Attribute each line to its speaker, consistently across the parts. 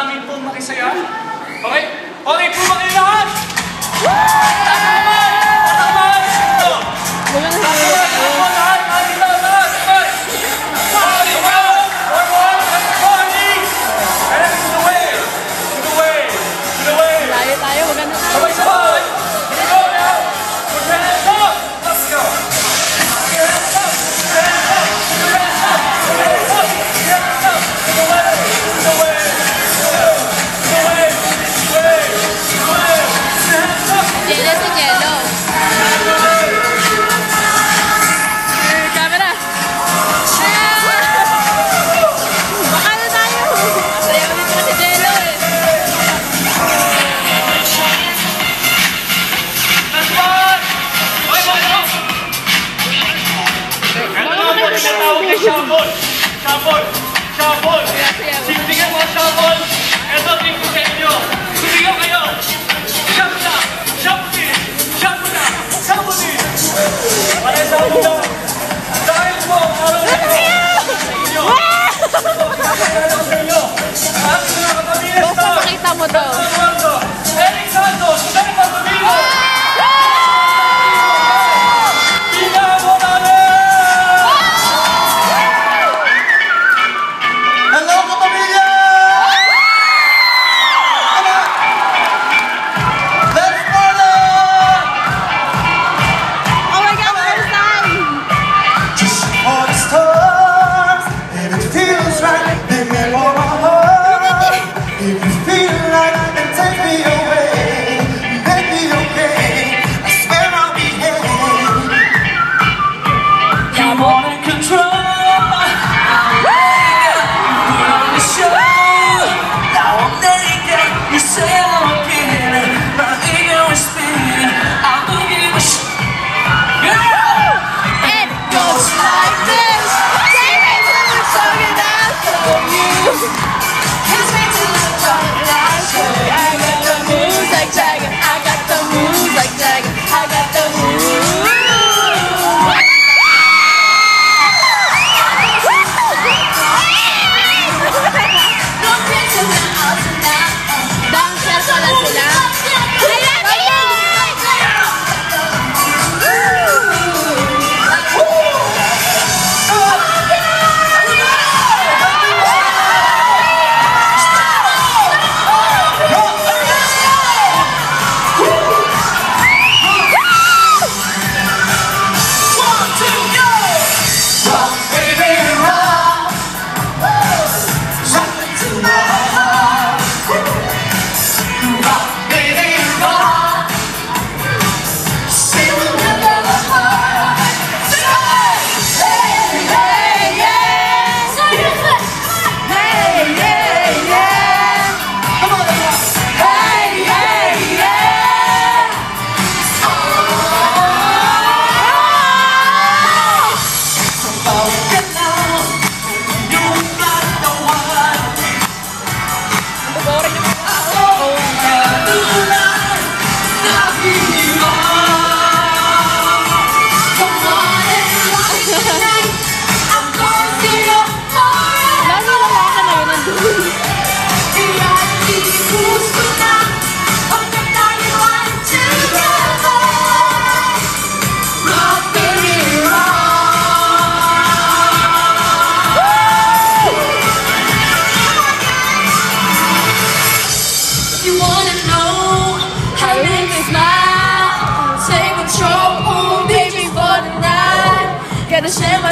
Speaker 1: amin pong makisaya. Okay? Okay po ba kayo lahat? Tataman! Shuffle. Shuffle. Sigsigan mo ang shuffle. Ito, tingin ko sa inyo. Sumigaw kayo. Shuffle na. Shuffle din. Shuffle na. Shuffle din. Pare sa ulo. Dahil po, araw na ito. Sa inyo. Dahil sa inyo. Ang ating mga kapamilya
Speaker 2: Basta makita mo daw.
Speaker 1: Eduardo, Eric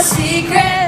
Speaker 3: secret.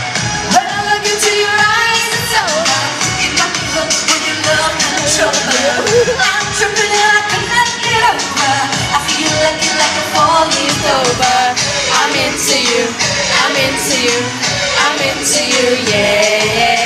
Speaker 3: over. I'm into you, I'm into you, I'm into you, yeah.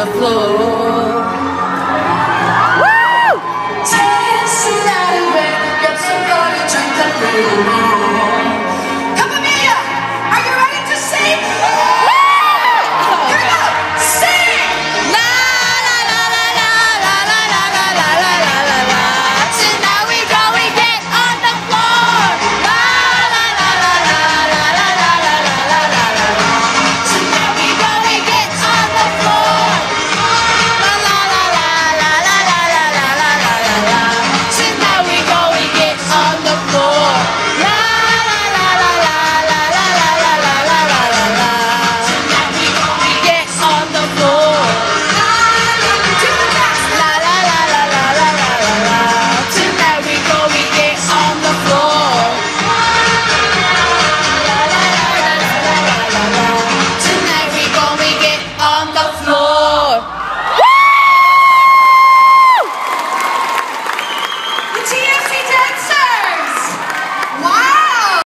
Speaker 3: the floor. Woo! Got somebody drink the rain.